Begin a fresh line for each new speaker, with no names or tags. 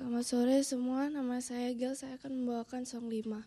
Selamat sore semua, nama saya Gil. saya akan membawakan song 5.